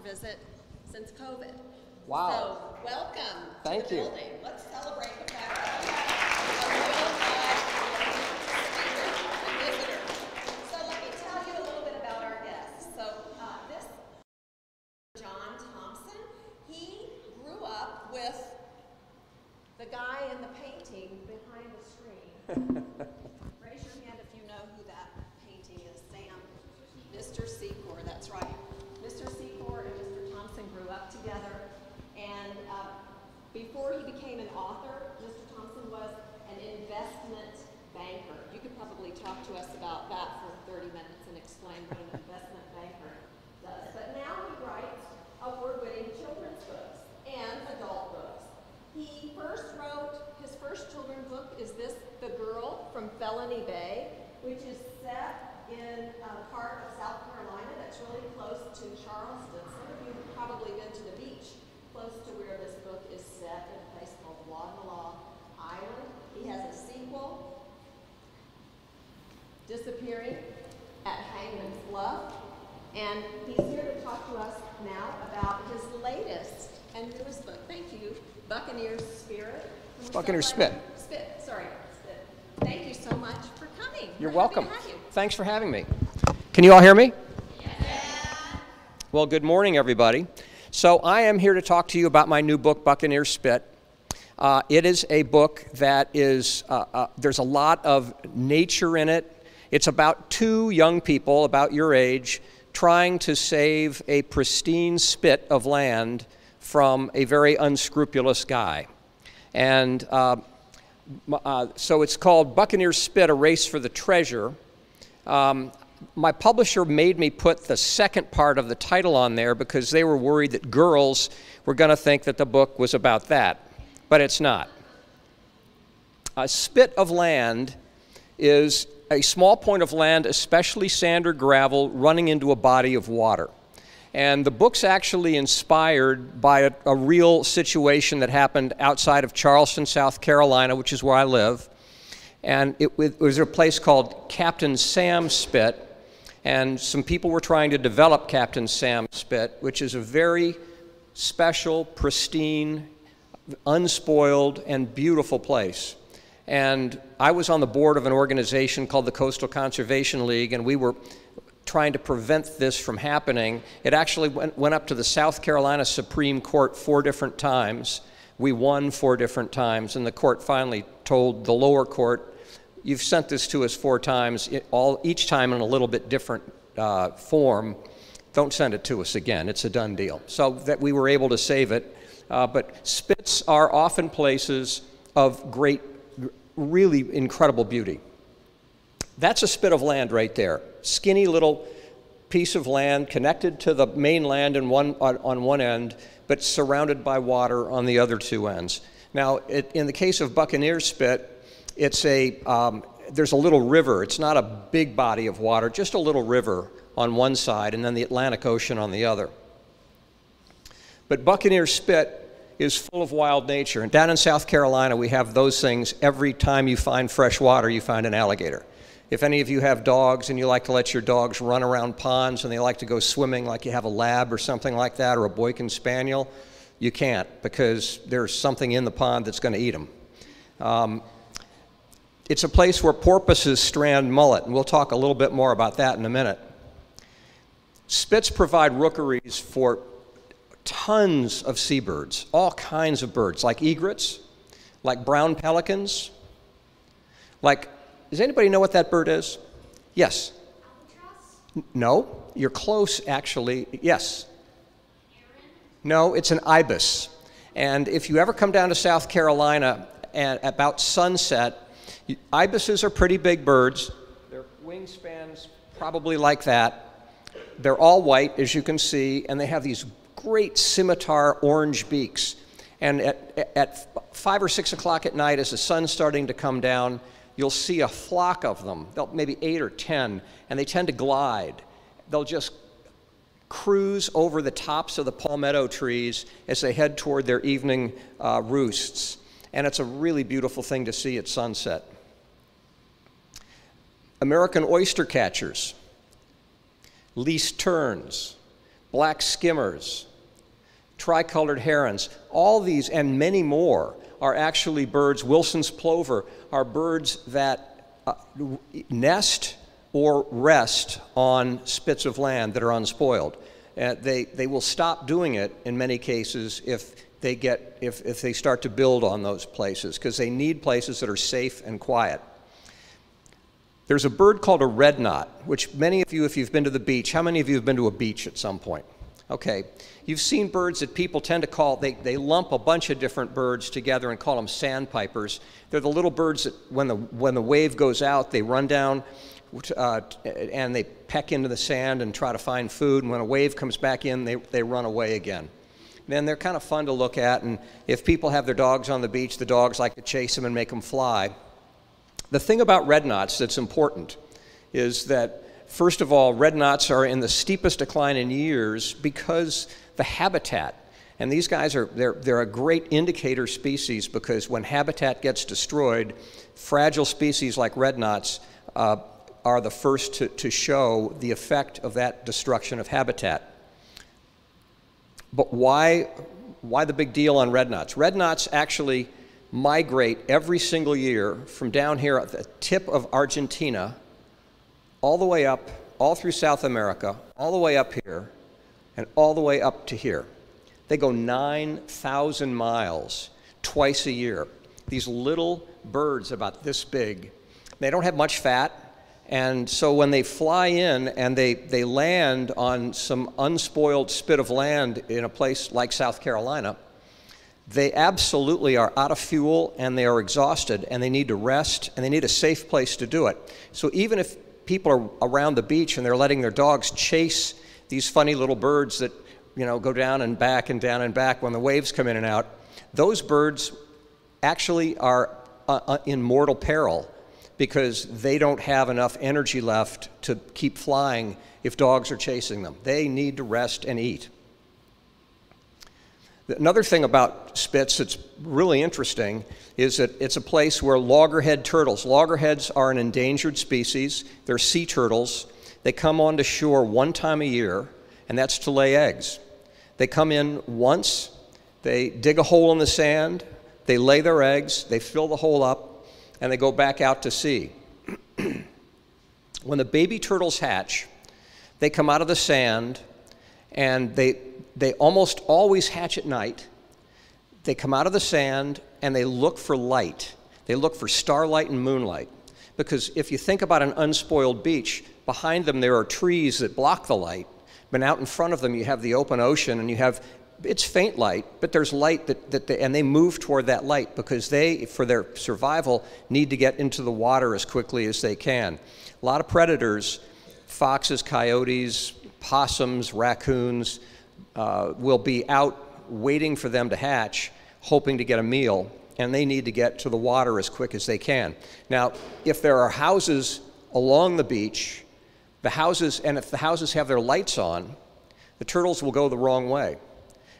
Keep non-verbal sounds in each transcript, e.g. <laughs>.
visit since COVID. Wow. So, welcome Thank to the you. building. Let's celebrate the fact that we have a real live speaker and visitor. So let me tell you a little bit about our guests. So uh, this John Thompson, he grew up with the guy in the painting behind the screen. Raise your hand if you know who that painting is, Sam. Mr. Secor, that's right. Mr. Secor and Mr. Thompson grew up together, and uh, before he became an author, Mr. Thompson was an investment banker. You could probably talk to us about that for 30 minutes and explain what an investment banker does. But now he writes award-winning children's books and adult books. He first wrote, his first children's book is this, The Girl from Felony Bay, which is set in a part of South Carolina that's really close to Charleston. Some of you have probably been to the beach close to where this book is set in a place called Wadmalaw Island. He has a sequel, Disappearing at Hangman's Bluff. And he's here to talk to us now about his latest and newest book. Thank you, Buccaneer Spirit. Buccaneer we Buccaneer's start by- Spit. Spit, sorry, Spit. Thank you so much for coming. You're We're happy to welcome. have you. Thanks for having me. Can you all hear me? Yeah. Well, good morning, everybody. So, I am here to talk to you about my new book, Buccaneer Spit. Uh, it is a book that is, uh, uh, there's a lot of nature in it. It's about two young people, about your age, trying to save a pristine spit of land from a very unscrupulous guy. And uh, uh, so it's called Buccaneer Spit, A Race for the Treasure. Um, my publisher made me put the second part of the title on there because they were worried that girls were going to think that the book was about that, but it's not. A spit of land is a small point of land, especially sand or gravel, running into a body of water. And the book's actually inspired by a, a real situation that happened outside of Charleston, South Carolina, which is where I live. And it, it was a place called Captain Sam Spit. And some people were trying to develop Captain Sam Spit, which is a very special, pristine, unspoiled, and beautiful place. And I was on the board of an organization called the Coastal Conservation League, and we were trying to prevent this from happening. It actually went, went up to the South Carolina Supreme Court four different times. We won four different times, and the court finally told the lower court, You've sent this to us four times, all, each time in a little bit different uh, form. Don't send it to us again. It's a done deal. So that we were able to save it. Uh, but spits are often places of great, really incredible beauty. That's a spit of land right there. Skinny little piece of land connected to the mainland in one, on, on one end, but surrounded by water on the other two ends. Now, it, in the case of Buccaneer Spit, it's a, um, there's a little river. It's not a big body of water, just a little river on one side, and then the Atlantic Ocean on the other. But Buccaneer Spit is full of wild nature. And down in South Carolina, we have those things. Every time you find fresh water, you find an alligator. If any of you have dogs and you like to let your dogs run around ponds and they like to go swimming like you have a lab or something like that, or a Boykin Spaniel, you can't because there's something in the pond that's going to eat them. Um, it's a place where porpoises strand mullet, and we'll talk a little bit more about that in a minute. Spits provide rookeries for tons of seabirds, all kinds of birds, like egrets, like brown pelicans, like, does anybody know what that bird is? Yes. No, you're close actually. Yes. No, it's an ibis. And if you ever come down to South Carolina at about sunset, ibises are pretty big birds. Their wingspans probably like that. They're all white, as you can see, and they have these great scimitar orange beaks. And at, at five or six o'clock at night, as the sun's starting to come down, you'll see a flock of them, They'll- maybe eight or ten, and they tend to glide. They'll just cruise over the tops of the palmetto trees as they head toward their evening uh, roosts. And it's a really beautiful thing to see at sunset. American oyster catchers. least terns, black skimmers, tricolored herons, all these and many more are actually birds. Wilson's plover are birds that uh, nest or rest on spits of land that are unspoiled. Uh, they, they will stop doing it in many cases if they get if, if they start to build on those places because they need places that are safe and quiet. There's a bird called a red knot, which many of you, if you've been to the beach, how many of you have been to a beach at some point? Okay, you've seen birds that people tend to call, they, they lump a bunch of different birds together and call them sandpipers. They're the little birds that when the, when the wave goes out, they run down uh, and they peck into the sand and try to find food. And when a wave comes back in, they, they run away again. Then they're kind of fun to look at. And if people have their dogs on the beach, the dogs like to chase them and make them fly. The thing about red knots that's important is that First of all, red knots are in the steepest decline in years because the habitat, and these guys are, they're, they're a great indicator species because when habitat gets destroyed, fragile species like red knots uh, are the first to, to show the effect of that destruction of habitat. But why, why the big deal on red knots? Red knots actually migrate every single year from down here at the tip of Argentina all the way up, all through South America, all the way up here, and all the way up to here. They go 9,000 miles twice a year. These little birds about this big, they don't have much fat, and so when they fly in and they, they land on some unspoiled spit of land in a place like South Carolina, they absolutely are out of fuel and they are exhausted and they need to rest and they need a safe place to do it. So even if people are around the beach and they're letting their dogs chase these funny little birds that you know go down and back and down and back when the waves come in and out. Those birds actually are uh, uh, in mortal peril because they don't have enough energy left to keep flying if dogs are chasing them. They need to rest and eat Another thing about spits that's really interesting is that it's a place where loggerhead turtles, loggerheads are an endangered species. They're sea turtles. They come onto shore one time a year, and that's to lay eggs. They come in once, they dig a hole in the sand, they lay their eggs, they fill the hole up, and they go back out to sea. <clears throat> when the baby turtles hatch, they come out of the sand and they, they almost always hatch at night. They come out of the sand and they look for light. They look for starlight and moonlight. Because if you think about an unspoiled beach, behind them there are trees that block the light, but out in front of them you have the open ocean and you have it's faint light, but there's light that, that they, and they move toward that light because they, for their survival, need to get into the water as quickly as they can. A lot of predators, foxes, coyotes, possums, raccoons uh, will be out waiting for them to hatch, hoping to get a meal, and they need to get to the water as quick as they can. Now, if there are houses along the beach, the houses, and if the houses have their lights on, the turtles will go the wrong way.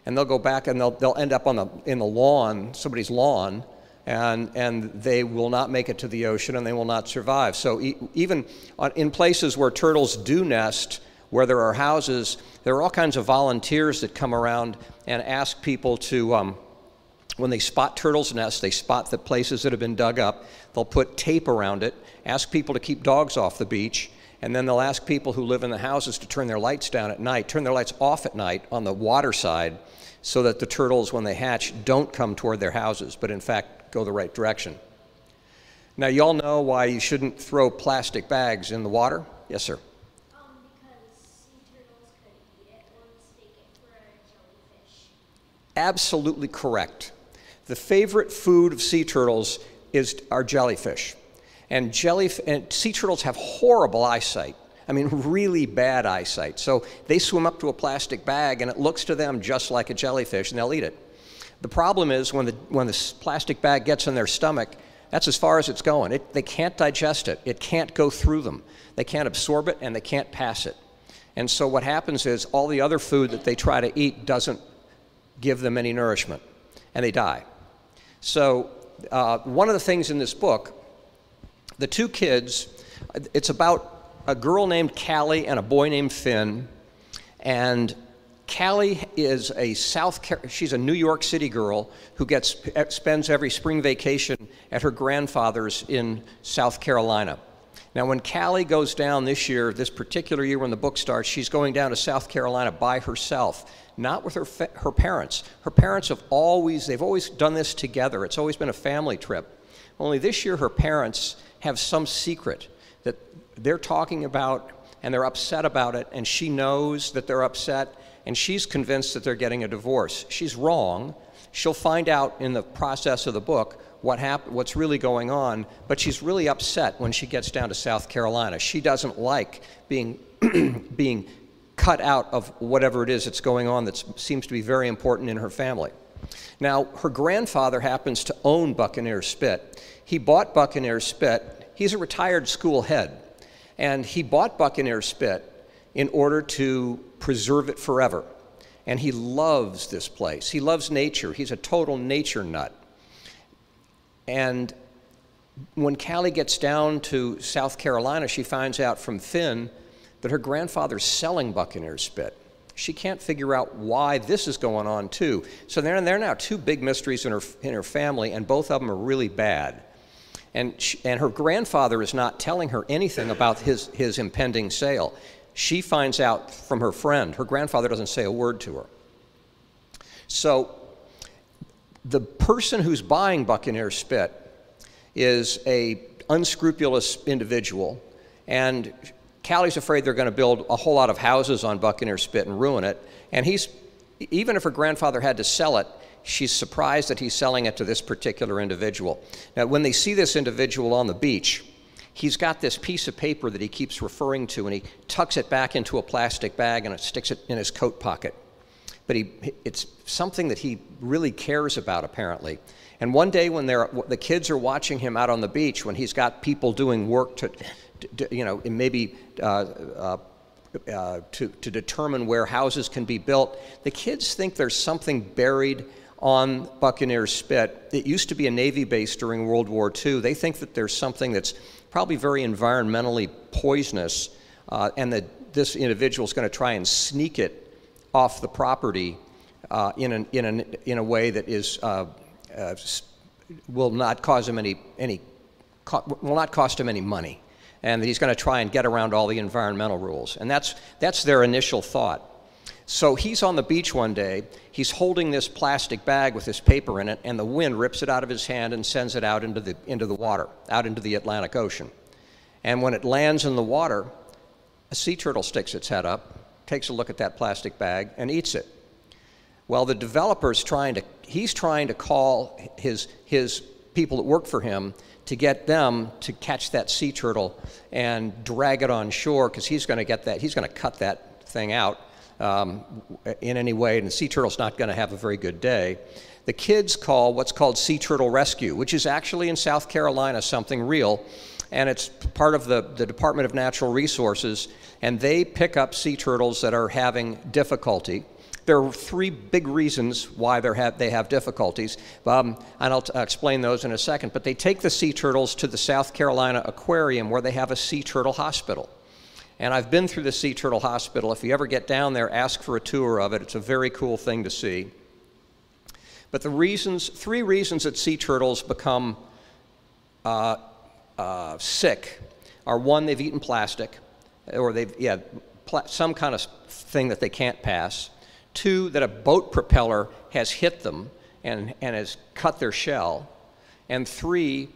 And they'll go back and they'll, they'll end up on the, in the lawn, somebody's lawn, and, and they will not make it to the ocean and they will not survive. So, e even on, in places where turtles do nest, where there are houses, there are all kinds of volunteers that come around and ask people to, um, when they spot turtles' nests, they spot the places that have been dug up, they'll put tape around it, ask people to keep dogs off the beach, and then they'll ask people who live in the houses to turn their lights down at night, turn their lights off at night on the water side, so that the turtles, when they hatch, don't come toward their houses, but in fact go the right direction. Now, you all know why you shouldn't throw plastic bags in the water? Yes, sir. Absolutely correct. The favorite food of sea turtles is our jellyfish. And, jelly, and sea turtles have horrible eyesight. I mean, <laughs> really bad eyesight. So they swim up to a plastic bag and it looks to them just like a jellyfish and they'll eat it. The problem is when the, when the plastic bag gets in their stomach, that's as far as it's going. It, they can't digest it, it can't go through them. They can't absorb it and they can't pass it. And so what happens is all the other food that they try to eat doesn't give them any nourishment, and they die. So, uh, one of the things in this book, the two kids, it's about a girl named Callie and a boy named Finn. And Callie is a South she's a New York City girl who gets spends every spring vacation at her grandfather's in South Carolina. Now, when Callie goes down this year, this particular year when the book starts, she's going down to South Carolina by herself, not with her, her parents. Her parents have always, they've always done this together. It's always been a family trip. Only this year, her parents have some secret that they're talking about and they're upset about it, and she knows that they're upset, and she's convinced that they're getting a divorce. She's wrong. She'll find out in the process of the book what hap- what's really going on, but she's really upset when she gets down to South Carolina. She doesn't like being, <clears throat> being cut out of whatever it is that's going on that seems to be very important in her family. Now, her grandfather happens to own Buccaneer Spit. He bought Buccaneer Spit. He's a retired school head, and he bought Buccaneer Spit in order to preserve it forever. And he loves this place. He loves nature. He's a total nature nut. And when Callie gets down to South Carolina, she finds out from Finn that her grandfather's selling Buccaneer Spit. She can't figure out why this is going on, too. So there, there are now two big mysteries in her, in her family, and both of them are really bad. And, she, and her grandfather is not telling her anything about his, his impending sale. She finds out from her friend. Her grandfather doesn't say a word to her. So the person who's buying Buccaneer Spit is a unscrupulous individual, and Callie's afraid they're going to build a whole lot of houses on Buccaneer Spit and ruin it. And he's, even if her grandfather had to sell it, she's surprised that he's selling it to this particular individual. Now, when they see this individual on the beach, he's got this piece of paper that he keeps referring to, and he tucks it back into a plastic bag and it sticks it in his coat pocket but he, it's something that he really cares about, apparently. And one day when the kids are watching him out on the beach, when he's got people doing work to, to you know, maybe uh, uh, uh, to, to determine where houses can be built, the kids think there's something buried on Buccaneer Spit. It used to be a Navy base during World War II. They think that there's something that's probably very environmentally poisonous, uh, and that this individual is going to try and sneak it off the property uh, in, an, in, an, in a way that is, uh, uh, will not cause him any, any will not cost him any money. And that he's going to try and get around all the environmental rules. And that's, that's their initial thought. So he's on the beach one day, he's holding this plastic bag with this paper in it, and the wind rips it out of his hand and sends it out into the, into the water, out into the Atlantic Ocean. And when it lands in the water, a sea turtle sticks its head up takes a look at that plastic bag and eats it. Well, the developer's trying to, he's trying to call his, his people that work for him to get them to catch that sea turtle and drag it on shore because he's going to get that, he's going to cut that thing out um, in any way, and the sea turtle's not going to have a very good day. The kids call what's called Sea Turtle Rescue, which is actually in South Carolina something real and it's part of the, the Department of Natural Resources, and they pick up sea turtles that are having difficulty. There are three big reasons why ha they have difficulties, um, and I'll, explain those in a second. But they take the sea turtles to the South Carolina Aquarium where they have a sea turtle hospital. And I've been through the Sea Turtle Hospital. If you ever get down there, ask for a tour of it. It's a very cool thing to see. But the reasons, three reasons that sea turtles become uh, uh, sick are one, they've eaten plastic, or they've, yeah, some kind of thing that they can't pass. Two, that a boat propeller has hit them and, and has cut their shell. And three,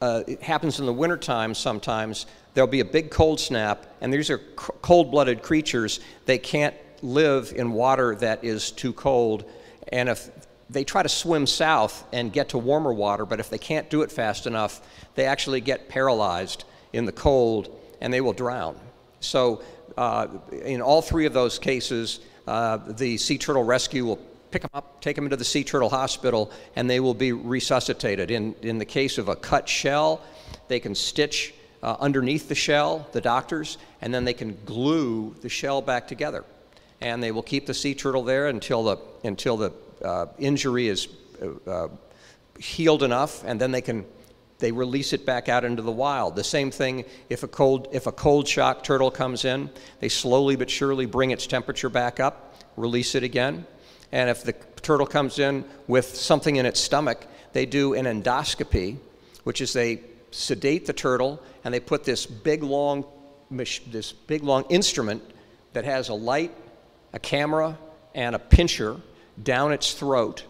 uh, it happens in the wintertime sometimes. There'll be a big cold snap, and these are cold blooded creatures. They can't live in water that is too cold. And if they try to swim south and get to warmer water, but if they can't do it fast enough, they actually get paralyzed in the cold and they will drown. So, uh, in all three of those cases, uh, the sea turtle rescue will pick them up, take them into the sea turtle hospital, and they will be resuscitated. In, in the case of a cut shell, they can stitch uh, underneath the shell, the doctors, and then they can glue the shell back together. And they will keep the sea turtle there until the, until the uh, injury is uh, uh, healed enough, and then they can they release it back out into the wild. The same thing if a cold, if a cold shock turtle comes in, they slowly but surely bring its temperature back up, release it again. And if the turtle comes in with something in its stomach, they do an endoscopy, which is they sedate the turtle and they put this big long, this big long instrument that has a light, a camera, and a pincher down its throat,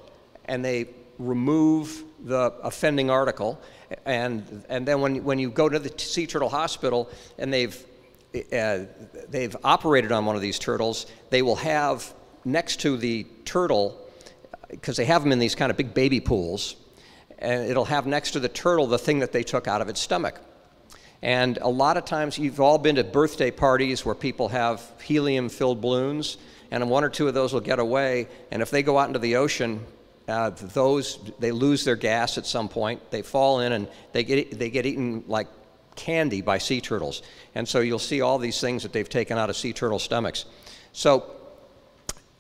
and they remove the offending article. And, and then when, when you go to the sea turtle hospital and they've, uh, they've operated on one of these turtles, they will have next to the turtle, because they have them in these kind of big baby pools, and it'll have next to the turtle the thing that they took out of its stomach. And a lot of times, you've all been to birthday parties where people have helium filled balloons, and one or two of those will get away. And if they go out into the ocean, uh, those they lose their gas at some point. They fall in and they get they get eaten like candy by sea turtles. And so you'll see all these things that they've taken out of sea turtle stomachs. So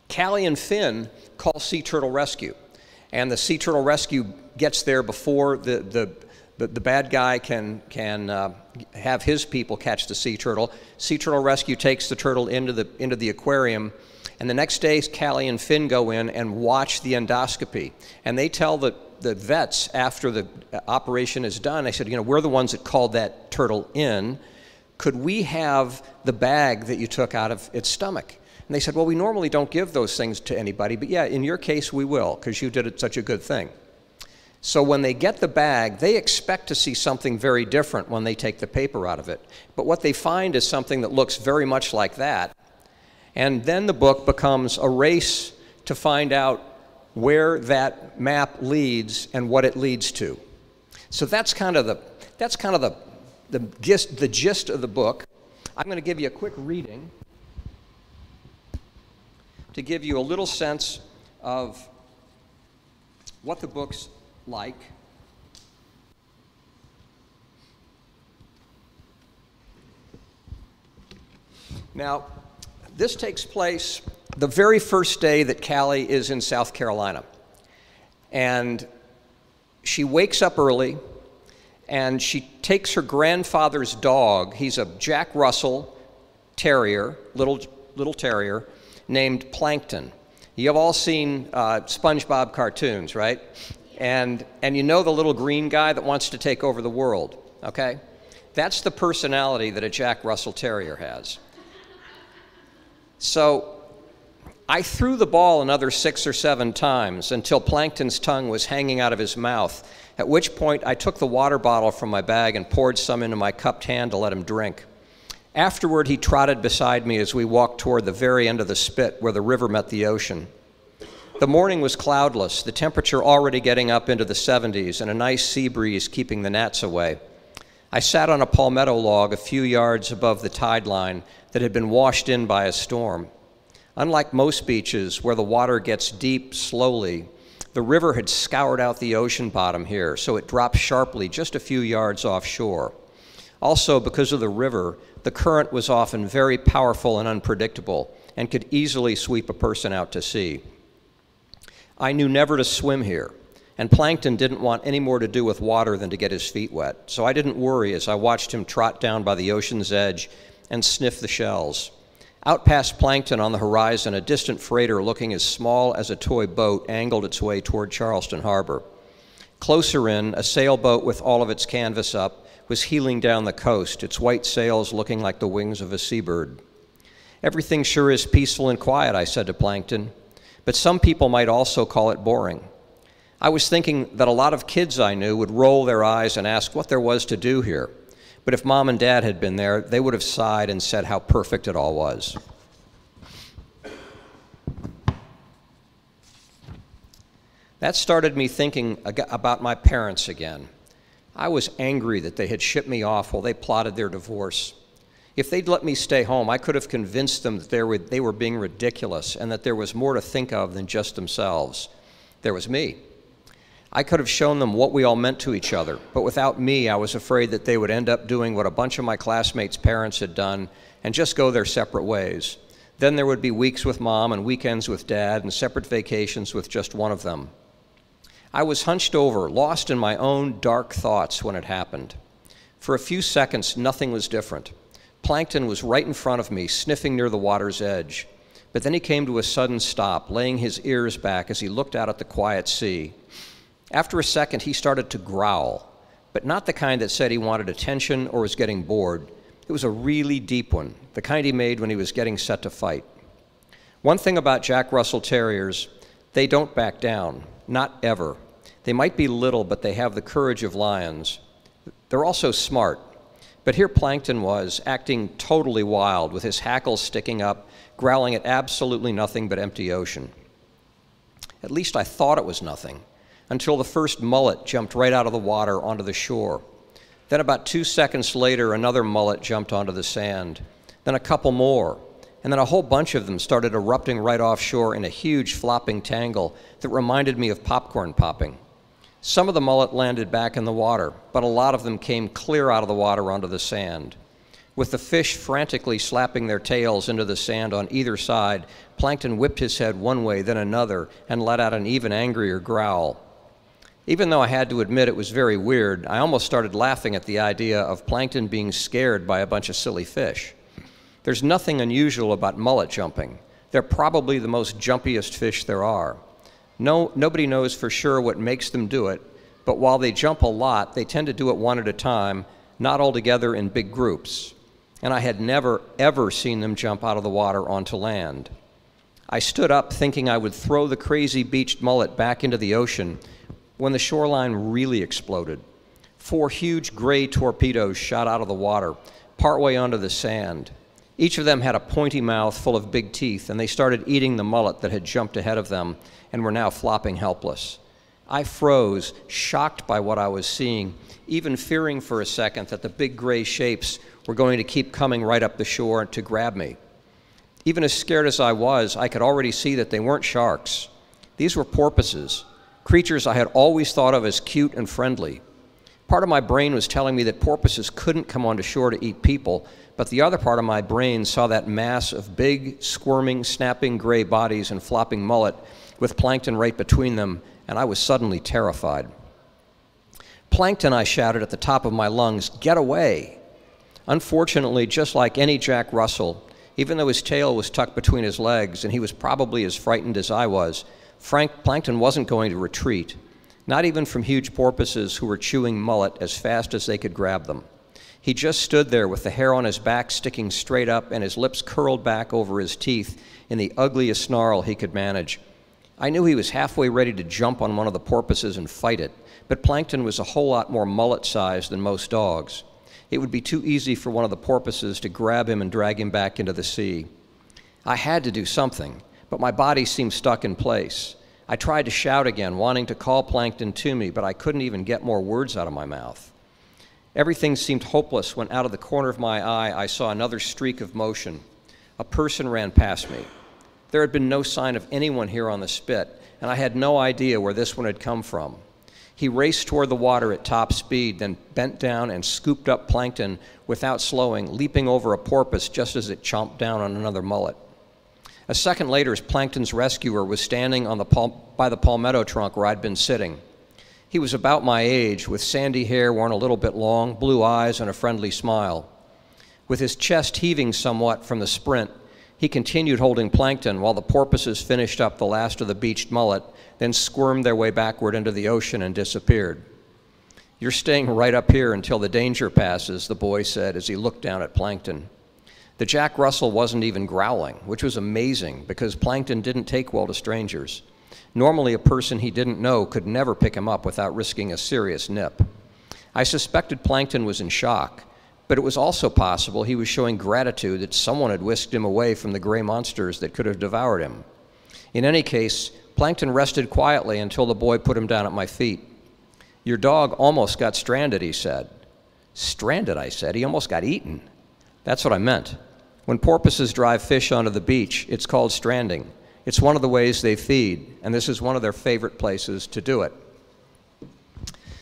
Callie and Finn call sea turtle rescue, and the sea turtle rescue gets there before the the the, bad guy can can uh, have his people catch the sea turtle. Sea turtle rescue takes the turtle into the into the aquarium and the next day, Callie and Finn go in and watch the endoscopy. And they tell the, the vets after the uh, operation is done, they said, you know, we're the ones that called that turtle in. Could we have the bag that you took out of its stomach? And they said, well, we normally don't give those things to anybody, but yeah, in your case, we will, because you did such a good thing. So when they get the bag, they expect to see something very different when they take the paper out of it. But what they find is something that looks very much like that. And then the book becomes a race to find out where that map leads and what it leads to. So that's kind of the, that's kind of the, the, gist, the gist of the book. I'm going to give you a quick reading to give you a little sense of what the book's like. Now, this takes place the very first day that Callie is in South Carolina. And she wakes up early and she takes her grandfather's dog. He's a Jack Russell terrier, little, little terrier, named Plankton. You've all seen uh, SpongeBob cartoons, right? And, and you know the little green guy that wants to take over the world, okay? That's the personality that a Jack Russell Terrier has. So I threw the ball another six or seven times until Plankton's tongue was hanging out of his mouth, at which point I took the water bottle from my bag and poured some into my cupped hand to let him drink. Afterward, he trotted beside me as we walked toward the very end of the spit where the river met the ocean. The morning was cloudless, the temperature already getting up into the 70s, and a nice sea breeze keeping the gnats away. I sat on a palmetto log a few yards above the tide line that had been washed in by a storm. Unlike most beaches where the water gets deep slowly, the river had scoured out the ocean bottom here, so it dropped sharply just a few yards offshore. Also, because of the river, the current was often very powerful and unpredictable and could easily sweep a person out to sea. I knew never to swim here, and Plankton didn't want any more to do with water than to get his feet wet, so I didn't worry as I watched him trot down by the ocean's edge and sniff the shells. Out past Plankton on the horizon, a distant freighter looking as small as a toy boat angled its way toward Charleston Harbor. Closer in, a sailboat with all of its canvas up was heeling down the coast, its white sails looking like the wings of a seabird. Everything sure is peaceful and quiet, I said to Plankton, but some people might also call it boring. I was thinking that a lot of kids I knew would roll their eyes and ask what there was to do here. But if mom and dad had been there, they would have sighed and said how perfect it all was. That started me thinking about my parents again. I was angry that they had shipped me off while they plotted their divorce. If they'd let me stay home, I could have convinced them that they were, they were being ridiculous and that there was more to think of than just themselves. There was me. I could have shown them what we all meant to each other, but without me, I was afraid that they would end up doing what a bunch of my classmates' parents had done and just go their separate ways. Then there would be weeks with mom and weekends with dad and separate vacations with just one of them. I was hunched over, lost in my own dark thoughts when it happened. For a few seconds, nothing was different. Plankton was right in front of me, sniffing near the water's edge. But then he came to a sudden stop, laying his ears back as he looked out at the quiet sea. After a second, he started to growl, but not the kind that said he wanted attention or was getting bored. It was a really deep one, the kind he made when he was getting set to fight. One thing about Jack Russell Terriers, they don't back down, not ever. They might be little, but they have the courage of lions. They're also smart. But here Plankton was, acting totally wild, with his hackles sticking up, growling at absolutely nothing but empty ocean. At least I thought it was nothing, until the first mullet jumped right out of the water onto the shore. Then, about two seconds later, another mullet jumped onto the sand. Then a couple more. And then a whole bunch of them started erupting right offshore in a huge flopping tangle that reminded me of popcorn popping. Some of the mullet landed back in the water, but a lot of them came clear out of the water onto the sand. With the fish frantically slapping their tails into the sand on either side, Plankton whipped his head one way, then another, and let out an even angrier growl. Even though I had to admit it was very weird, I almost started laughing at the idea of Plankton being scared by a bunch of silly fish. There's nothing unusual about mullet jumping. They're probably the most jumpiest fish there are. No, nobody knows for sure what makes them do it, but while they jump a lot, they tend to do it one at a time, not all together in big groups. And I had never, ever seen them jump out of the water onto land. I stood up thinking I would throw the crazy beached mullet back into the ocean when the shoreline really exploded. Four huge gray torpedoes shot out of the water, partway onto the sand. Each of them had a pointy mouth full of big teeth, and they started eating the mullet that had jumped ahead of them and were now flopping helpless. I froze, shocked by what I was seeing, even fearing for a second that the big gray shapes were going to keep coming right up the shore to grab me. Even as scared as I was, I could already see that they weren't sharks. These were porpoises, creatures I had always thought of as cute and friendly. Part of my brain was telling me that porpoises couldn't come onto shore to eat people, but the other part of my brain saw that mass of big, squirming, snapping gray bodies and flopping mullet with Plankton right between them, and I was suddenly terrified. Plankton, I shouted at the top of my lungs, get away! Unfortunately, just like any Jack Russell, even though his tail was tucked between his legs and he was probably as frightened as I was, Frank Plankton wasn't going to retreat, not even from huge porpoises who were chewing mullet as fast as they could grab them. He just stood there with the hair on his back sticking straight up and his lips curled back over his teeth in the ugliest snarl he could manage. I knew he was halfway ready to jump on one of the porpoises and fight it, but Plankton was a whole lot more mullet sized than most dogs. It would be too easy for one of the porpoises to grab him and drag him back into the sea. I had to do something, but my body seemed stuck in place. I tried to shout again, wanting to call Plankton to me, but I couldn't even get more words out of my mouth. Everything seemed hopeless when out of the corner of my eye I saw another streak of motion. A person ran past me. There had been no sign of anyone here on the spit, and I had no idea where this one had come from. He raced toward the water at top speed, then bent down and scooped up Plankton without slowing, leaping over a porpoise just as it chomped down on another mullet. A second later, Plankton's rescuer was standing on the pal- by the palmetto trunk where I'd been sitting. He was about my age, with sandy hair worn a little bit long, blue eyes, and a friendly smile. With his chest heaving somewhat from the sprint, he continued holding Plankton while the porpoises finished up the last of the beached mullet, then squirmed their way backward into the ocean and disappeared. You're staying right up here until the danger passes, the boy said as he looked down at Plankton. The Jack Russell wasn't even growling, which was amazing because Plankton didn't take well to strangers. Normally, a person he didn't know could never pick him up without risking a serious nip. I suspected Plankton was in shock, but it was also possible he was showing gratitude that someone had whisked him away from the gray monsters that could have devoured him. In any case, Plankton rested quietly until the boy put him down at my feet. Your dog almost got stranded, he said. Stranded, I said. He almost got eaten. That's what I meant. When porpoises drive fish onto the beach, it's called stranding. It's one of the ways they feed, and this is one of their favorite places to do it.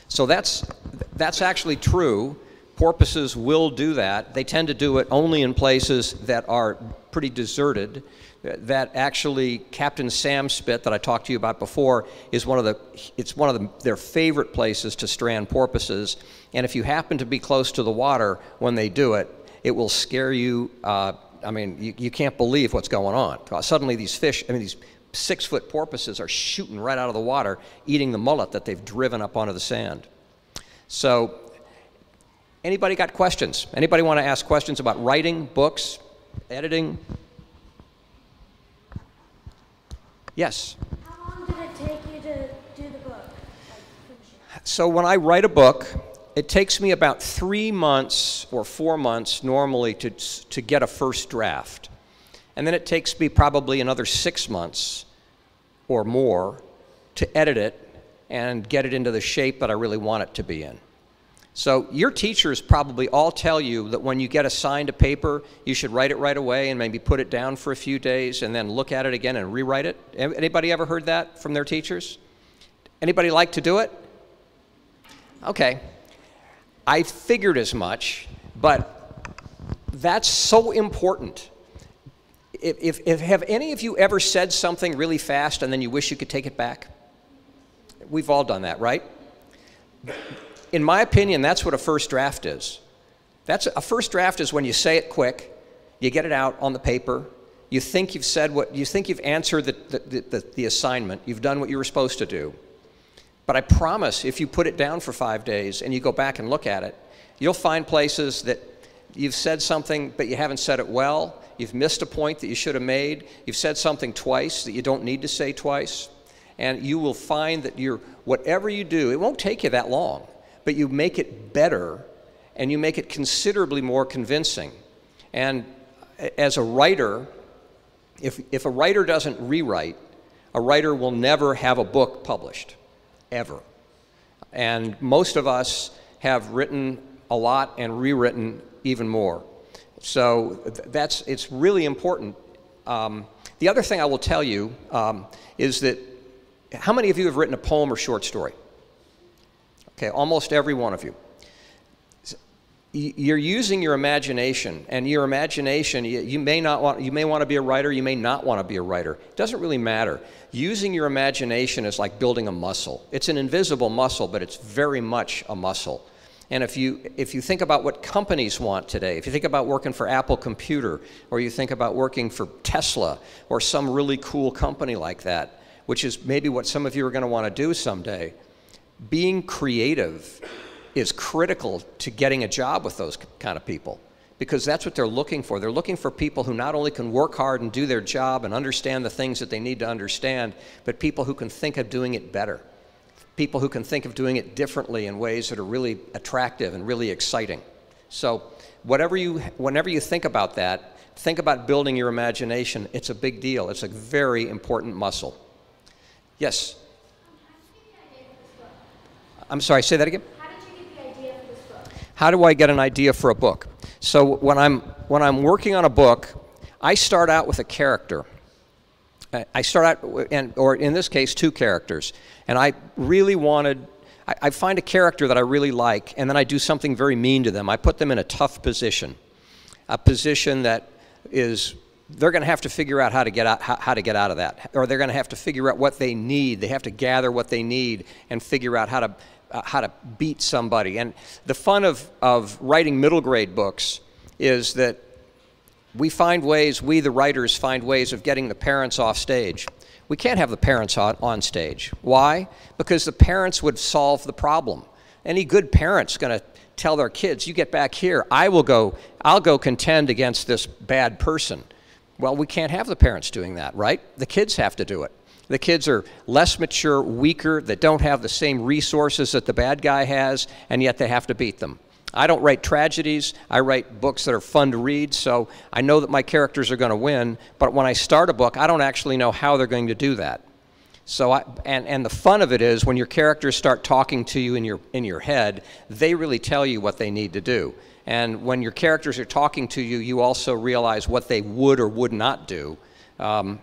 So that's, that's actually true porpoises will do that. They tend to do it only in places that are pretty deserted. that actually Captain Sam Spit that I talked to you about before is one of the it's one of the, their favorite places to strand porpoises. And if you happen to be close to the water when they do it, it will scare you. Uh, I mean, you, you can't believe what's going on. Uh, suddenly, these fish, I mean, these six foot porpoises are shooting right out of the water, eating the mullet that they've driven up onto the sand. So, anybody got questions? Anybody want to ask questions about writing, books, editing? Yes. How long did it take you to do the book? Like. So when I write a book, it takes me about three months or four months normally to, to get a first draft. And then it takes me probably another six months or more to edit it and get it into the shape that I really want it to be in. So your teachers probably all tell you that when you get assigned a paper, you should write it right away and maybe put it down for a few days and then look at it again and rewrite it. Anybody ever heard that from their teachers? Anybody like to do it? Okay. I figured as much, but that's so important. If, if, if, have any of you ever said something really fast and then you wish you could take it back? We've all done that, right? In my opinion, that's what a first draft is. That's a first draft is when you say it quick, you get it out on the paper, you think you've said what you think you've answered the, the, the, the assignment, you've done what you were supposed to do. But I promise if you put it down for five days and you go back and look at it, you'll find places that you've said something but you haven't said it well. You've missed a point that you should have made. You've said something twice that you don't need to say twice. And you will find that you're, whatever you do, it won't take you that long, but you make it better and you make it considerably more convincing. And as a writer, if, if a writer doesn't rewrite, a writer will never have a book published ever. And most of us have written a lot and rewritten even more. So that's, it's really important. Um, the other thing I will tell you um, is that how many of you have written a poem or short story? Okay, almost every one of you. You're using your imagination, and your imagination, you may not want, you may want to be a writer, you may not want to be a writer. It doesn't really matter. Using your imagination is like building a muscle. It's an invisible muscle, but it's very much a muscle. And if you, if you think about what companies want today, if you think about working for Apple Computer, or you think about working for Tesla, or some really cool company like that, which is maybe what some of you are going to want to do someday, being creative is critical to getting a job with those kind of people because that's what they're looking for. They're looking for people who not only can work hard and do their job and understand the things that they need to understand, but people who can think of doing it better. People who can think of doing it differently in ways that are really attractive and really exciting. So, whatever you, whenever you think about that, think about building your imagination. It's a big deal. It's a very important muscle. Yes? I'm sorry, say that again? How do I get an idea for a book? So when I'm, when I'm working on a book, I start out with a character. I start out, and, or in this case, two characters. And I really wanted, I, find a character that I really like, and then I do something very mean to them. I put them in a tough position, a position that is they're going to have to figure out how to get out how, how, to get out of that or they're going to have to figure out what they need they have to gather what they need and figure out how to uh, how to beat somebody. And the fun of, of writing middle grade books is that we find ways, we the writers find ways of getting the parents off stage. We can't have the parents on, on stage. Why? Because the parents would solve the problem. Any good parent's going to tell their kids, you get back here, I will go, I'll go contend against this bad person. Well, we can't have the parents doing that, right? The kids have to do it. The kids are less mature, weaker, that don't have the same resources that the bad guy has, and yet they have to beat them. I don't write tragedies. I write books that are fun to read, so I know that my characters are going to win, but when I start a book, I don't actually know how they're going to do that. So I, and, and the fun of it is when your characters start talking to you in your, in your head, they really tell you what they need to do. And when your characters are talking to you, you also realize what they would or would not do. Um,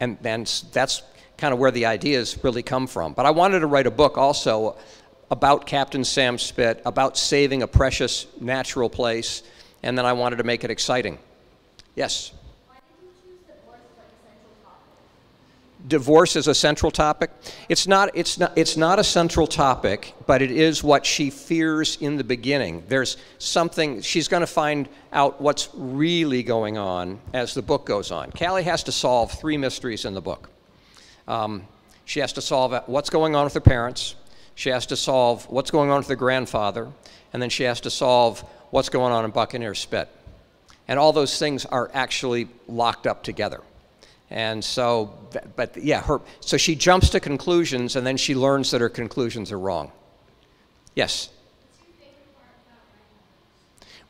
and, and that's kind of where the ideas really come from. But I wanted to write a book also about Captain Sam Spit, about saving a precious natural place, and then I wanted to make it exciting. Yes? divorce is a central topic. It's not, it's, not, it's not a central topic, but it is what she fears in the beginning. There's something, she's going to find out what's really going on as the book goes on. Callie has to solve three mysteries in the book. Um, she has to solve what's going on with her parents, she has to solve what's going on with her grandfather, and then she has to solve what's going on in Buccaneer Spit. And all those things are actually locked up together. And so, but yeah, her, so she jumps to conclusions and then she learns that her conclusions are wrong. Yes?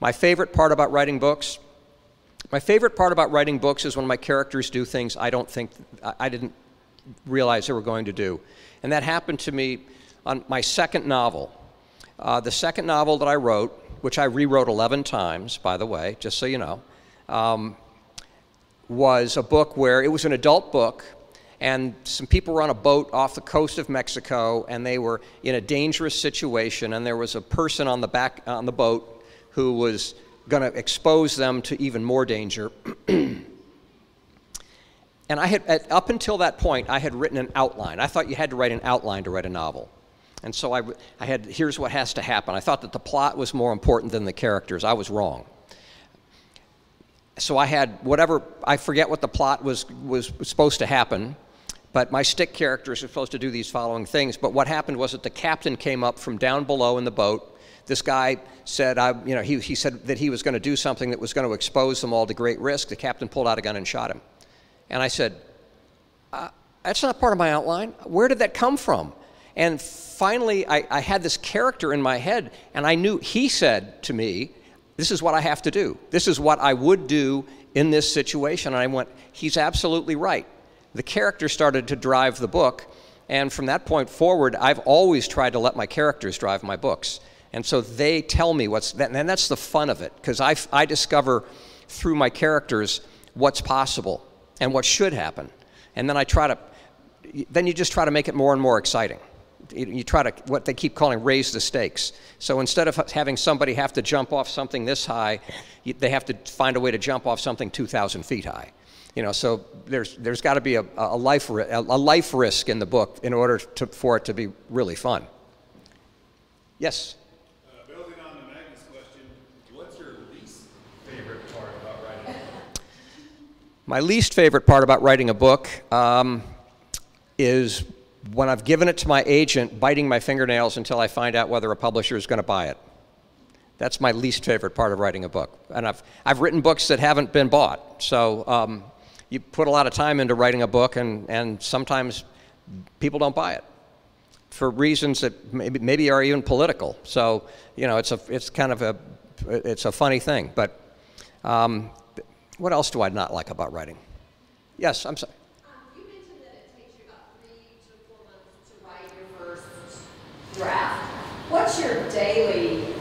My favorite part about writing books? My favorite part about writing books is when my characters do things I don't think, I didn't realize they were going to do. And that happened to me on my second novel. Uh, the second novel that I wrote, which I rewrote 11 times, by the way, just so you know, um, was a book where it was an adult book, and some people were on a boat off the coast of Mexico, and they were in a dangerous situation, and there was a person on the back on the boat who was going to expose them to even more danger. <clears throat> and I had, at, up until that point, I had written an outline. I thought you had to write an outline to write a novel. And so I, I had, here's what has to happen. I thought that the plot was more important than the characters. I was wrong so I had whatever, I forget what the plot was, was supposed to happen, but my stick characters are supposed to do these following things. But what happened was that the captain came up from down below in the boat. This guy said, I, you know, he, he said that he was going to do something that was going to expose them all to great risk. The captain pulled out a gun and shot him. And I said, uh, that's not part of my outline. Where did that come from? And finally, I, I had this character in my head, and I knew he said to me, this is what I have to do. This is what I would do in this situation. And I went, He's absolutely right. The character started to drive the book. And from that point forward, I've always tried to let my characters drive my books. And so they tell me what's, that, and that's the fun of it, because I, I discover through my characters what's possible and what should happen. And then I try to, then you just try to make it more and more exciting you try to, what they keep calling raise the stakes. So instead of having somebody have to jump off something this high, they have to find a way to jump off something 2,000 feet high. You know, so there's, there's got to be a, a, life, a life risk in the book in order to, for it to be really fun. Yes? Uh, building on the Magnus question, what's your least favorite part about writing My least favorite part about writing a book um, is when I've given it to my agent, biting my fingernails until I find out whether a publisher is going to buy it. That's my least favorite part of writing a book. And I've, I've written books that haven't been bought. So um, you put a lot of time into writing a book, and, and sometimes people don't buy it for reasons that maybe, maybe are even political. So, you know, it's, a, it's kind of a, it's a funny thing. But um, what else do I not like about writing? Yes, I'm sorry. Um, you draft. What's your daily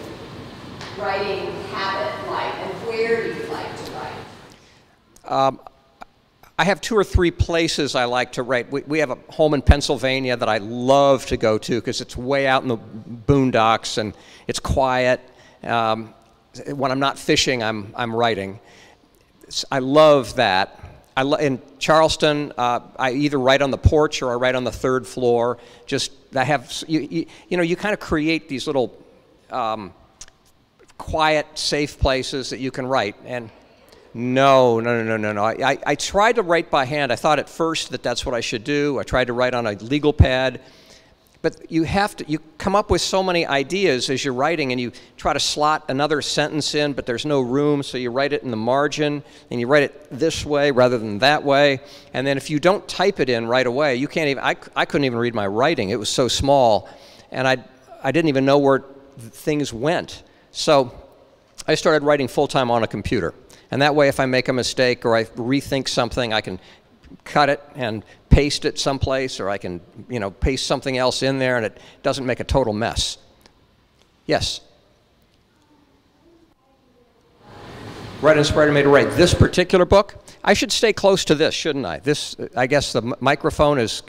writing habit like, and where do you like to write? Um, I have two or three places I like to write. We, we have a home in Pennsylvania that I love to go to because it's way out in the boondocks and it's quiet. Um, when I'm not fishing, I'm, I'm writing. I love that. I lo in Charleston, uh, I either write on the porch or I write on the third floor. Just I have you, you, you know you kind of create these little um, quiet, safe places that you can write. And no, no, no, no, no. I, I, I tried to write by hand. I thought at first that that's what I should do. I tried to write on a legal pad. But you have to, you come up with so many ideas as you're writing and you try to slot another sentence in, but there's no room, so you write it in the margin and you write it this way rather than that way. And then if you don't type it in right away, you can't even, I, I couldn't even read my writing. It was so small and I, I didn't even know where things went. So I started writing full time on a computer. And that way, if I make a mistake or I rethink something, I can cut it and paste it someplace, or I can, you know, paste something else in there and it doesn't make a total mess. Yes? Right inspired me to write this particular book. I should stay close to this, shouldn't I? This, I guess the microphone is.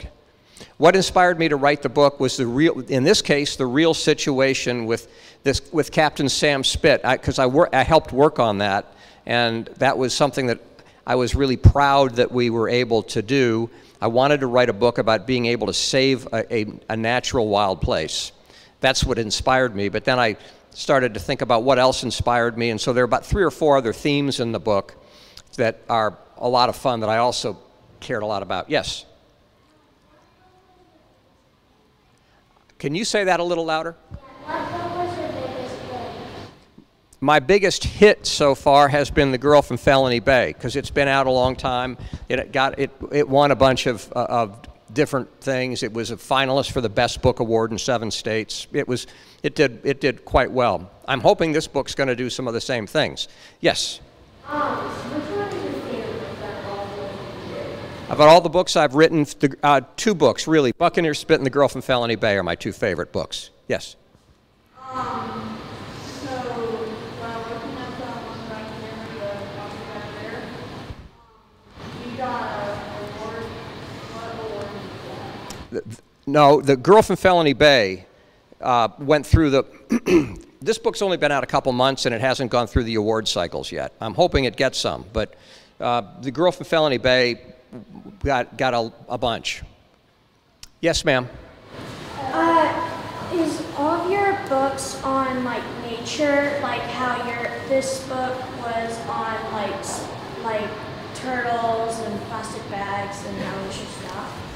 What inspired me to write the book was the real, in this case, the real situation with this, with Captain Sam Spit, because I, I, I helped work on that, and that was something that I was really proud that we were able to do. I wanted to write a book about being able to save a, a, a natural wild place. That's what inspired me. But then I started to think about what else inspired me, and so there are about three or four other themes in the book that are a lot of fun that I also cared a lot about. Yes? Can you say that a little louder? What, what was your biggest hit? My biggest hit so far has been The Girl from Felony Bay because it's been out a long time. It got it, it won a bunch of, uh, of different things. It was a finalist for the Best Book Award in seven states. It was it did it did quite well. I'm hoping this book's going to do some of the same things. Yes. About all the books I've written, the, uh, two books really. Buccaneer Spit and The Girl from Felony Bay are my two favorite books. Yes. Um, so while looking at the one right here, the doctor back there, you got a award. What award did you get? No, The Girl from Felony Bay uh, went through the. <clears throat> this book's only been out a couple months and it hasn't gone through the award cycles yet. I'm hoping it gets some, but uh, The Girl from Felony Bay got, got a, a bunch. Yes, ma'am. Uh, is all of your books on like nature, like how your this book was on like like turtles and plastic bags and nature stuff?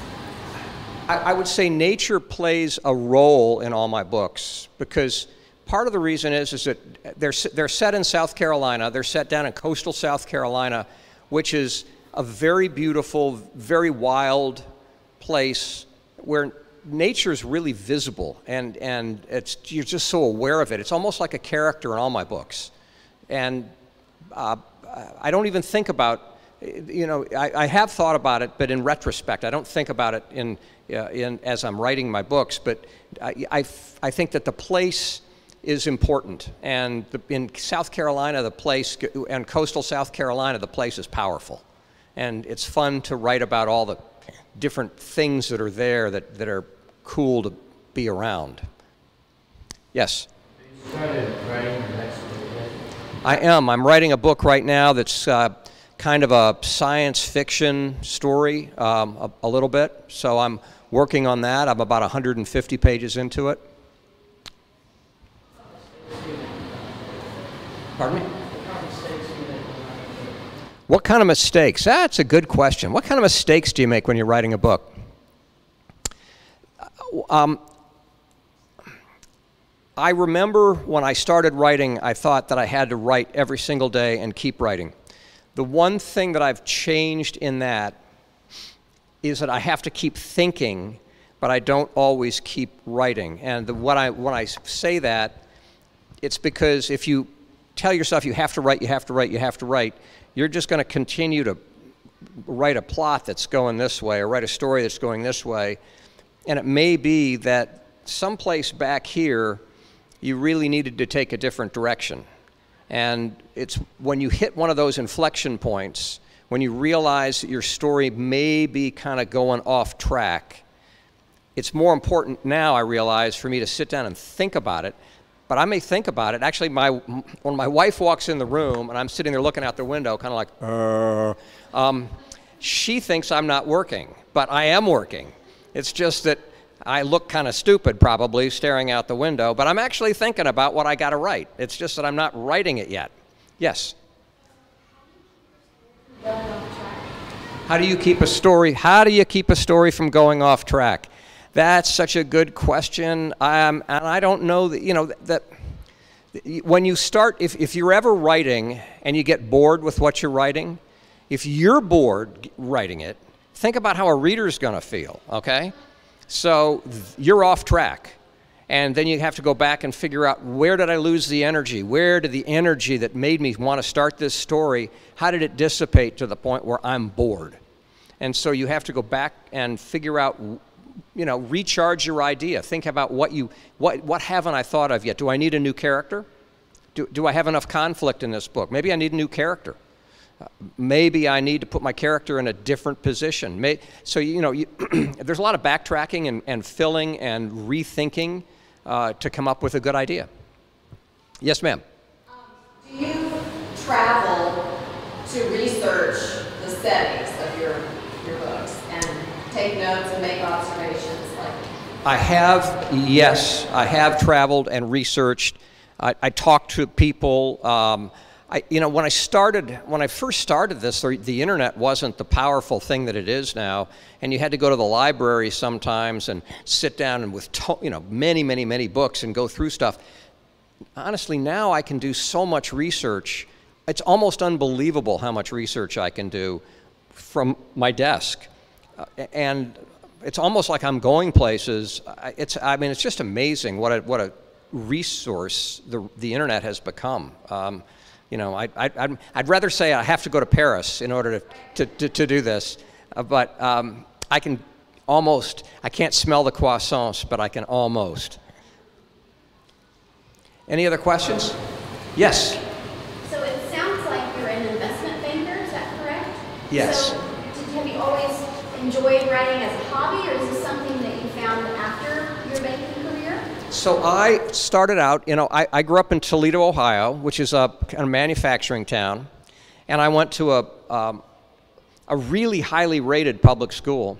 I, I would say nature plays a role in all my books because part of the reason is is that they're they're set in South Carolina. They're set down in coastal South Carolina, which is a very beautiful, very wild place where nature is really visible and and it's you're just so aware of it. It's almost like a character in all my books, and uh, I don't even think about, you know, I, I have thought about it, but in retrospect, I don't think about it in, uh, in as I'm writing my books. But I, I, f- I think that the place is important, and the, in South Carolina, the place, and coastal South Carolina, the place is powerful, and it's fun to write about all the different things that are there that, that are cool to be around. Yes. started writing the next book yet? I am. I'm writing a book right now that's uh, kind of a science fiction story, um, a, a little bit. So I'm working on that. I'm about 150 pages into it. Pardon me? What kind of mistakes? That's a good question. What kind of mistakes do you make when you're writing a book? Um, I remember when I started writing, I thought that I had to write every single day and keep writing. The one thing that I've changed in that is that I have to keep thinking, but I don't always keep writing. And the, what I, when I say that, it's because if you tell yourself you have to write, you have to write, you have to write, you're just going to continue to write a plot that's going this way or write a story that's going this way. And it may be that someplace back here, you really needed to take a different direction. And it's when you hit one of those inflection points, when you realize that your story may be kind of going off track, it's more important now, I realize, for me to sit down and think about it. But I may think about it. Actually, my, when my wife walks in the room and I'm sitting there looking out the window, kind of like, uh, um, she thinks I'm not working, but I am working. It's just that I look kind of stupid probably staring out the window, but I'm actually thinking about what I got to write. It's just that I'm not writing it yet. Yes. How do you keep a story? How do you keep a story from going off track? That's such a good question. Um, and I don't know that, you know, that when you start, if, if you're ever writing and you get bored with what you're writing, if you're bored writing it, think about how a reader's going to feel, okay? So you're off track. And then you have to go back and figure out where did I lose the energy? Where did the energy that made me want to start this story, how did it dissipate to the point where I'm bored? And so you have to go back and figure out, you know, recharge your idea. Think about what you, what, what haven't I thought of yet? Do I need a new character? Do, do I have enough conflict in this book? Maybe I need a new character maybe I need to put my character in a different position. May, so, you know, you, <clears throat> there's a lot of backtracking and, and filling and rethinking uh, to come up with a good idea. Yes, ma'am. Do you travel to research the settings of your, your books? And take notes and make observations? Like, I have, yes, I have traveled and researched. I, I talked to people. Um, I, you know, when I started, when I first started this, the, the internet wasn't the powerful thing that it is now, and you had to go to the library sometimes and sit down and with, you know, many, many, many books and go through stuff. Honestly, now I can do so much research. It's almost unbelievable how much research I can do from my desk, uh, and it's almost like I'm going places. I- It's, I mean, it's just amazing what a, what a resource the, the internet has become. Um, you know, I, I, I'd, I'd rather say I have to go to Paris in order to, to, to, to do this, uh, but um, I can almost, I can't smell the croissants, but I can almost. Any other questions? Yes. So it sounds like you're an investment banker, is that correct? Yes. So did, have you always enjoyed writing as a hobby, or is this something that you found after your banking career? So I started out, you know, I, I grew up in Toledo, Ohio, which is a kind of manufacturing town, and I went to a, um, a really highly rated public school.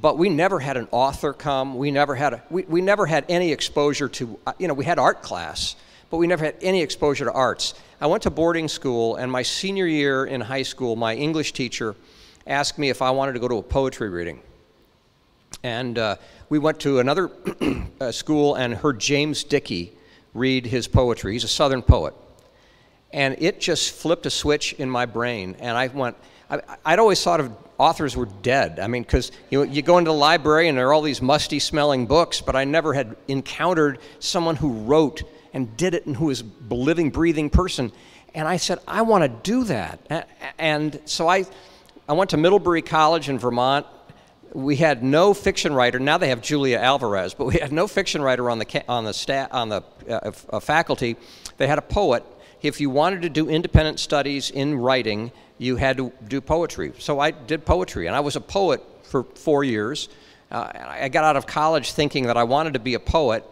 But we never had an author come. We never had a, we, we never had any exposure to, uh, you know, we had art class, but we never had any exposure to arts. I went to boarding school, and my senior year in high school, my English teacher asked me if I wanted to go to a poetry reading. And uh, we went to another <clears throat> uh, school and heard James Dickey read his poetry. He's a Southern poet. And it just flipped a switch in my brain. And I went, I, I'd always thought of authors were dead. I mean, because you, you go into the library and there are all these musty smelling books, but I never had encountered someone who wrote and did it and who was a living, breathing person. And I said, I want to do that. And so I, I went to Middlebury College in Vermont we had no fiction writer. Now they have Julia Alvarez, but we had no fiction writer on the on the sta- on the uh, uh, faculty. They had a poet. If you wanted to do independent studies in writing, you had to do poetry. So I did poetry, and I was a poet for four years. Uh, I got out of college thinking that I wanted to be a poet.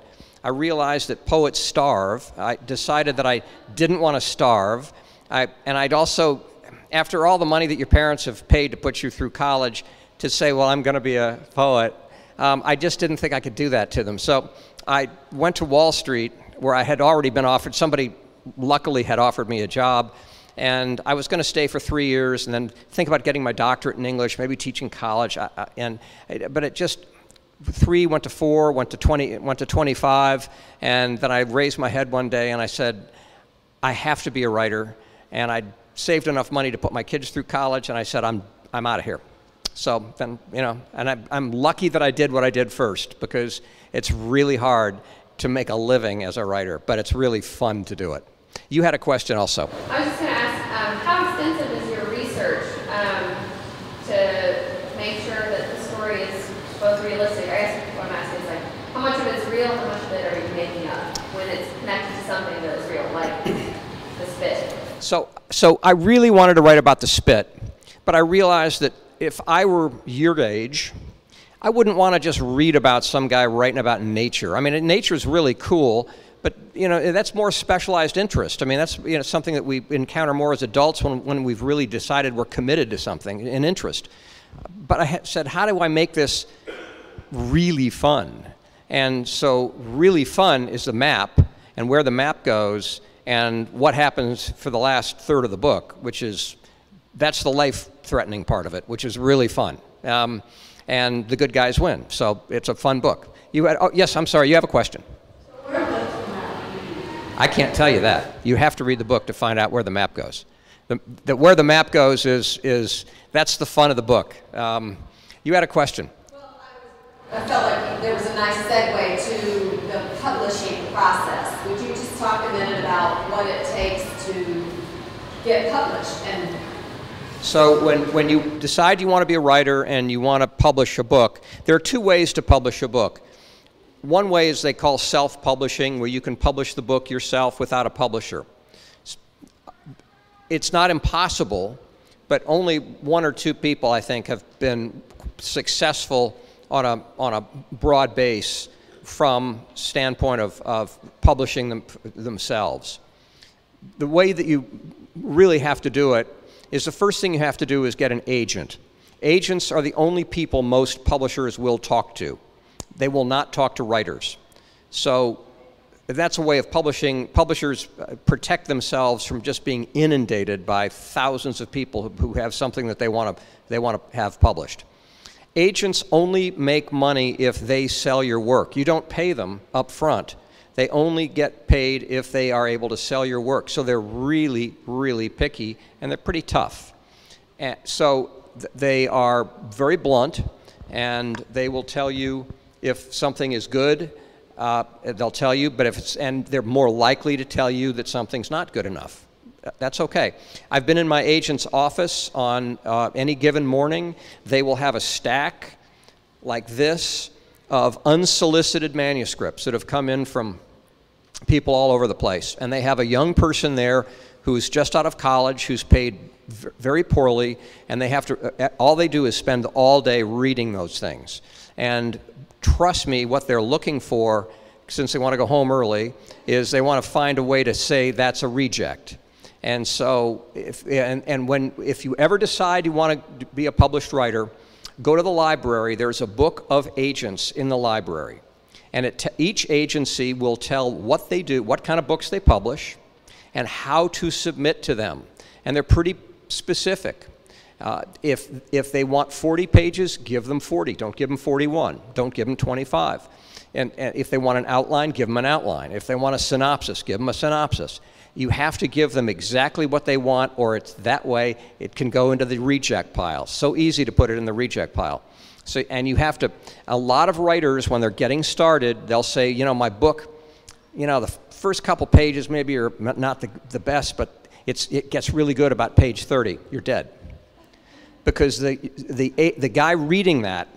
I realized that poets starve. I decided that I didn't want to starve. I, and I'd also, after all the money that your parents have paid to put you through college, to say, well, I'm going to be a poet, um, I just didn't think I could do that to them. So I went to Wall Street, where I had already been offered, somebody luckily had offered me a job. And I was going to stay for three years and then think about getting my doctorate in English, maybe teaching college. I, I, and, uh, but it just, three went to four, went to 20, went to 25. And then I raised my head one day and I said, I have to be a writer. And I saved enough money to put my kids through college. And I said, I'm, I'm out of here. So then, you know, and I, I'm lucky that I did what I did first because it's really hard to make a living as a writer, but it's really fun to do it. You had a question also. I was just going to ask, um, how extensive is your research um, to make sure that the story is both realistic? I guess what I'm asking is like, how much of it is real, how much of it are you making up when it's connected to something that is real, like the spit? So, so I really wanted to write about the spit, but I realized that if I were your age, I wouldn't want to just read about some guy writing about nature. I mean, nature is really cool, but you know that's more specialized interest. I mean, that's you know something that we encounter more as adults when, when we've really decided we're committed to something, an interest. But I said, how do I make this really fun? And so, really fun is the map and where the map goes and what happens for the last third of the book, which is that's the life threatening part of it, which is really fun. Um, and the good guys win. So it's a fun book. You had, oh, yes, I'm sorry, you have a question. I can't tell you that. You have to read the book to find out where the map goes. The, the, where the map goes is, is that's the fun of the book. Um, you had a question. Well, I felt like there was a nice segue to the publishing process. Would you just talk a minute about what it takes to get published and So when, when you decide you want to be a writer and you want to publish a book, there are two ways to publish a book. One way is they call self-publishing, where you can publish the book yourself without a publisher. It's not impossible, but only one or two people, I think, have been successful on a, on a broad base from standpoint of, of publishing them themselves. The way that you really have to do it is the first thing you have to do is get an agent. Agents are the only people most publishers will talk to. They will not talk to writers. So that's a way of publishing. Publishers uh, protect themselves from just being inundated by thousands of people who, who have something that they want to they want to have published. Agents only make money if they sell your work. You don't pay them up front. They only get paid if they are able to sell your work. So they're really, really picky and they're pretty tough. And so th- they are very blunt and they will tell you if something is good, uh, they'll tell you, but if it's, and they're more likely to tell you that something's not good enough. That's okay. I've been in my agent's office on uh, any given morning. They will have a stack like this of unsolicited manuscripts that have come in from people all over the place. And they have a young person there who's just out of college, who's paid very poorly, and they have to, uh, all they do is spend all day reading those things. And trust me, what they're looking for, since they want to go home early, is they want to find a way to say that's a reject. And so, if, and, and when, if you ever decide you want to be a published writer, go to the library. There's a book of agents in the library. And it each agency will tell what they do, what kind of books they publish, and how to submit to them. And they're pretty specific. Uh, if, if they want 40 pages, give them 40. Don't give them 41. Don't give them 25. And, and if they want an outline, give them an outline. If they want a synopsis, give them a synopsis. You have to give them exactly what they want, or it's that way it can go into the reject pile. So easy to put it in the reject pile. So, and you have to, a lot of writers, when they're getting started, they'll say, you know, my book, you know, the first couple pages maybe are not the, the best, but it's, it gets really good about page 30. You're dead. Because the, the, the guy reading that,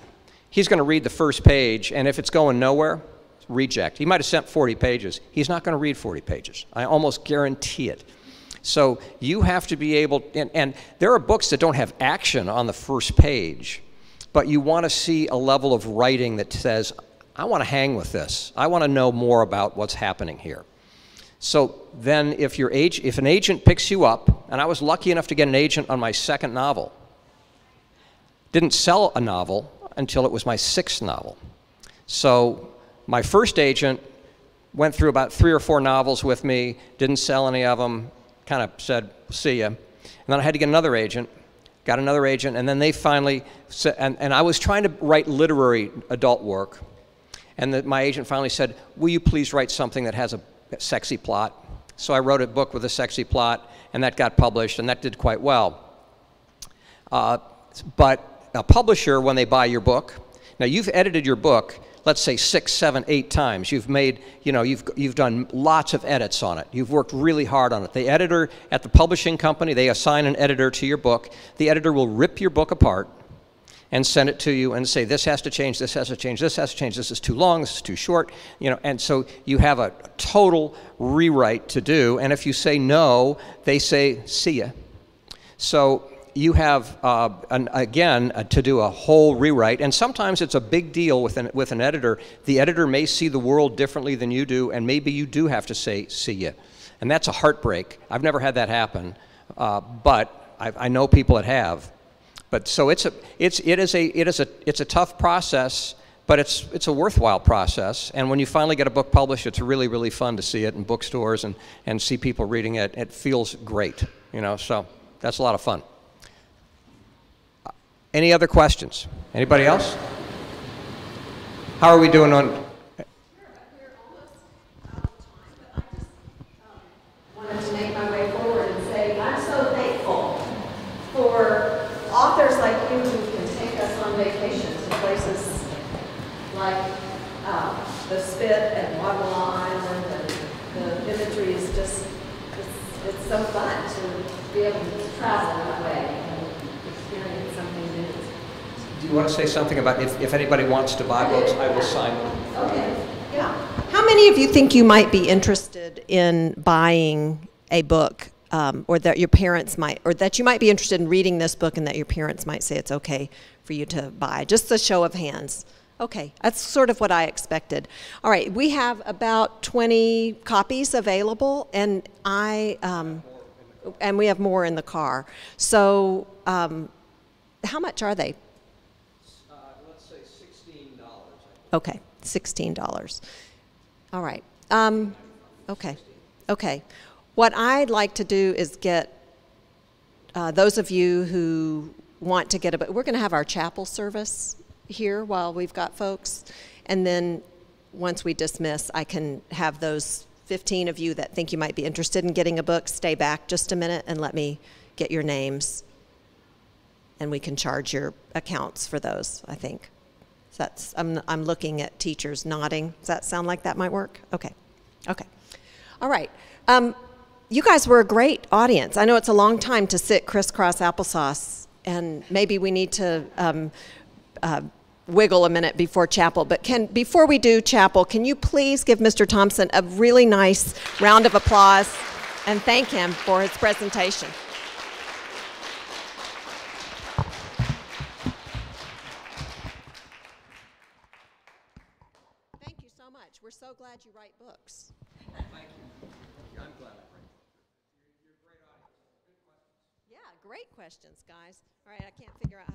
he's going to read the first page, and if it's going nowhere, reject. He might have sent 40 pages. He's not going to read 40 pages. I almost guarantee it. So you have to be able, and, and there are books that don't have action on the first page, but you want to see a level of writing that says, I want to hang with this. I want to know more about what's happening here. So then, if, your age, if an agent picks you up, and I was lucky enough to get an agent on my second novel, didn't sell a novel until it was my sixth novel. So my first agent went through about three or four novels with me, didn't sell any of them, kind of said, see ya. And then I had to get another agent, got another agent, and then they finally, and, and I was trying to write literary adult work, and the, my agent finally said, will you please write something that has a sexy plot? So I wrote a book with a sexy plot, and that got published, and that did quite well. Uh, but a publisher, when they buy your book, now you've edited your book, let's say six, seven, eight times. You've made, you know, you've, you've done lots of edits on it. You've worked really hard on it. The editor at the publishing company, they assign an editor to your book. The editor will rip your book apart and send it to you and say, this has to change, this has to change, this has to change, this is too long, this is too short, you know, and so you have a total rewrite to do. And if you say no, they say, see ya. So you have, uh, an, again, uh, to do a whole rewrite, and sometimes it's a big deal with an, with an editor. The editor may see the world differently than you do, and maybe you do have to say, see ya. And that's a heartbreak. I've never had that happen, uh, but I, I know people that have. But so it's a, it's, it is a, it is a, it's a tough process, but it's, it's a worthwhile process. And when you finally get a book published, it's really, really fun to see it in bookstores and, and see people reading it. It feels great, you know, so that's a lot of fun. Any other questions? Anybody else? How are we doing on? wanted to make my way forward and say, I'm so thankful for authors like you who can take us on vacations to places like um, the Spit and Waterloo Island, and the imagery is just, it's, it's so fun to be able to travel that way and experience something new. Do you want to say something about if, if anybody wants to buy books, I will sign them. Okay, yeah. How many of you think you might be interested in buying a book, um, or that your parents might, or that you might be interested in reading this book, and that your parents might say it's okay for you to buy? Just a show of hands. Okay, that's sort of what I expected. All right, we have about 20 copies available, and I, um, and we have more in the car. So. Um, how much are they? Uh, let's say $16. Okay, $16. All right. Um, okay, okay. What I'd like to do is get uh, those of you who want to get a, but we're going to have our chapel service here while we've got folks. And then once we dismiss, I can have those 15 of you that think you might be interested in getting a book stay back just a minute and let me get your names. And we can charge your accounts for those, I think. That's, I'm, I'm looking at teachers nodding. Does that sound like that might work? Okay. Okay. All right. Um, you guys were a great audience. I know it's a long time to sit crisscross applesauce, and maybe we need to um, uh, wiggle a minute before chapel. But can before we do chapel, can you please give Mr. Thompson a really nice round of applause and thank him for his presentation? Thank you so much. We're so glad you write books. Thank you. I'm glad I read. Yeah, great questions, guys. All right, I can't figure out how